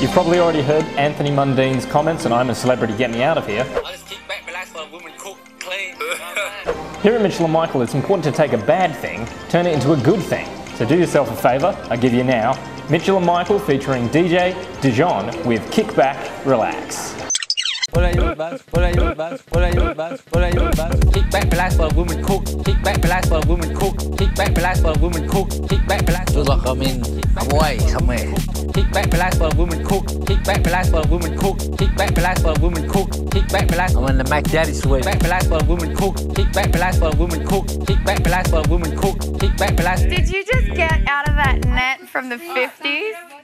You've probably already heard Anthony Mundine's comments, and I'm a celebrity, get me out of here. I just kick back, relax while women cook, clean. Here at Mitchell and Michael, it's important to take a bad thing, turn it into a good thing. So do yourself a favour, I give you now, Mitchell and Michael featuring DJ Dijon with Kickback Relax. What are your advice? What are your advice? What are your advice? What are your advice? Kick back, relax while women cook. Kick back, relax while women cook. Kick back, relax while women cook. Kick back, relax. Feels like I'm in Hawaii somewhere. Kick back, relax while women cook. Kick back, relax while women cook. Kick back, relax while women cook. Kick back, relax. I'm in the Mac Daddy suite. Kick back, relax while women cook. Kick back, relax while women cook. Kick back, relax while women cook. Kick back, relax. Did you just get out of that net from the 50s?